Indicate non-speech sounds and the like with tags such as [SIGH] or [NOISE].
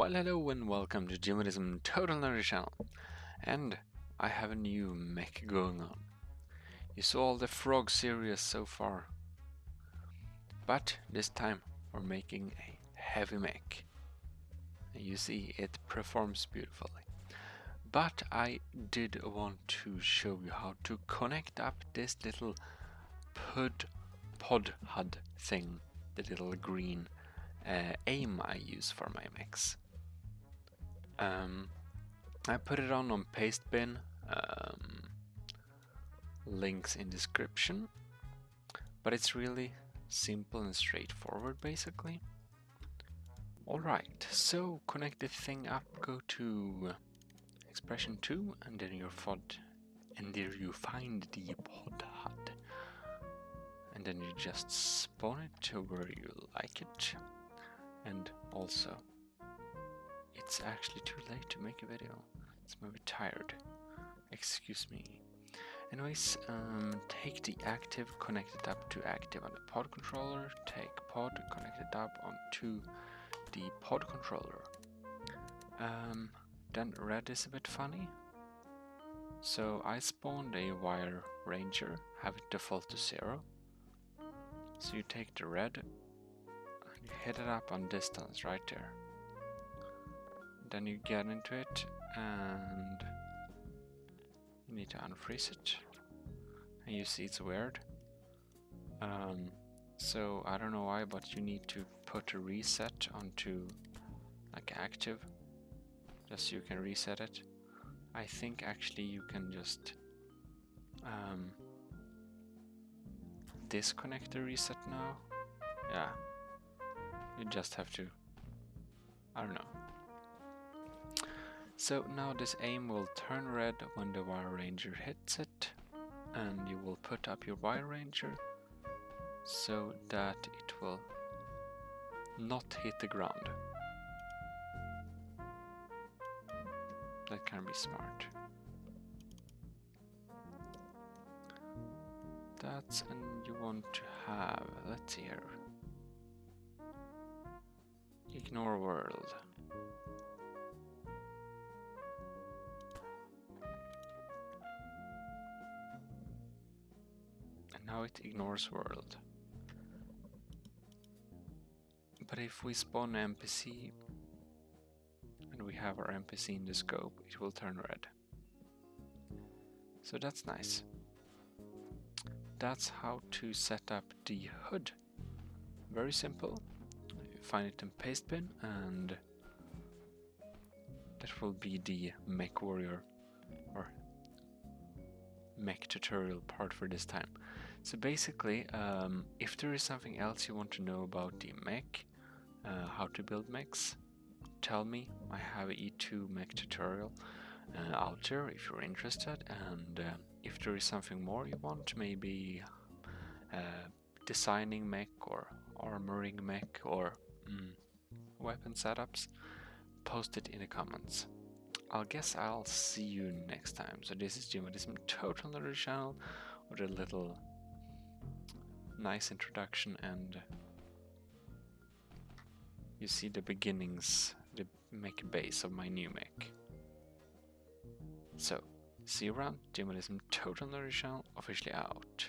Well, hello and welcome to Gmodism Total Nerdy Channel. And I have a new mech going on. You saw all the frog series so far. But this time we're making a heavy mech. And you see it performs beautifully. But I did want to show you how to connect up this little pod, pod HUD thing, the little green uh, aim I use for my mechs. Um, I put it on on Pastebin. Um, links in description. But it's really simple and straightforward, basically. Alright, so connect the thing up, go to expression 2, and then your FOD, and there you find the pod HUD. And then you just spawn it to where you like it. And also it's actually too late to make a video. It's maybe tired. Excuse me. Anyways, um, take the active, connect it up to active on the pod controller. Take pod, connect it up onto the pod controller. Um, then red is a bit funny. So I spawned a wire ranger, have it default to zero. So you take the red and you hit it up on distance right there then you get into it and you need to unfreeze it. And you see it's weird. Um, so I don't know why but you need to put a reset onto like active just so you can reset it. I think actually you can just um, disconnect the reset now. Yeah. You just have to I don't know so now this aim will turn red when the Wire Ranger hits it and you will put up your Wire Ranger so that it will not hit the ground. That can be smart. That's and you want to have, let's see here. Ignore world. Now it ignores world. But if we spawn NPC and we have our NPC in the scope, it will turn red. So that's nice. That's how to set up the HUD. Very simple. Find it in Pastebin and that will be the Mech Warrior or mech tutorial part for this time. So basically, um, if there is something else you want to know about the mech, uh, how to build mechs, tell me. I have an E2 mech tutorial uh, out there if you're interested. And uh, if there is something more you want, maybe uh, designing mech or armoring mech or mm, weapon setups, post it in the comments. I'll guess I'll see you next time. So this is Jim, this is [LAUGHS] Total Nerdy Channel with a little nice introduction and you see the beginnings, the mech base of my new mech. So, see you around, Gmodism Total Nerdy officially out.